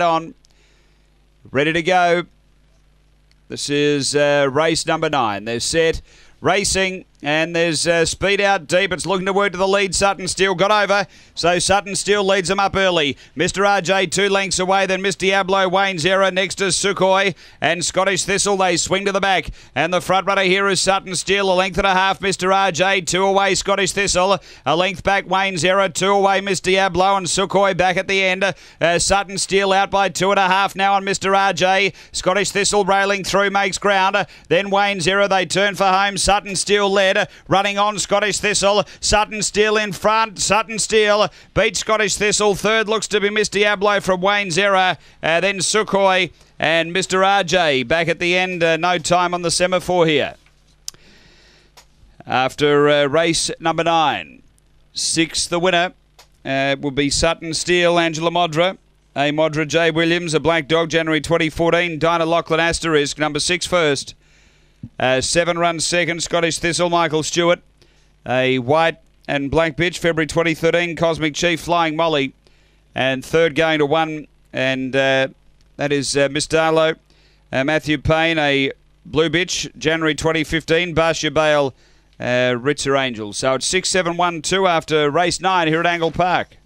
on. Ready to go. This is uh, race number nine. They're set. Racing, and there's uh, speed out deep. It's looking to work to the lead. Sutton Steel got over, so Sutton Steel leads them up early. Mr. RJ two lengths away, then Miss Diablo, Wayne Zero next to Sukhoi and Scottish Thistle. They swing to the back, and the front runner here is Sutton Steel, a length and a half. Mr. RJ two away, Scottish Thistle, a length back. Wayne Zero two away, Miss Diablo and Sukhoi back at the end. Uh, Sutton Steel out by two and a half now on Mr. RJ. Scottish Thistle railing through makes ground. Then Wayne Zero they turn for home. Sutton Steel led, running on Scottish Thistle. Sutton Steel in front. Sutton Steel beat Scottish Thistle. Third looks to be Miss Diablo from Wayne Zero. Uh, then Sukhoi and Mr. RJ back at the end. Uh, no time on the semaphore here. After uh, race number nine, six the winner uh, will be Sutton Steel, Angela Modra. A Modra J. Williams, a black dog, January 2014. Dinah Lachlan Asterisk, number six first. Uh, seven runs second, Scottish Thistle, Michael Stewart. A white and black bitch, February 2013, Cosmic Chief, Flying Molly. And third going to one, and uh, that is uh, Miss Diablo. Uh, Matthew Payne, a blue bitch, January 2015, Barcia Bale, uh, Ritzer Angels. So it's 6 7 1 2 after race nine here at Angle Park.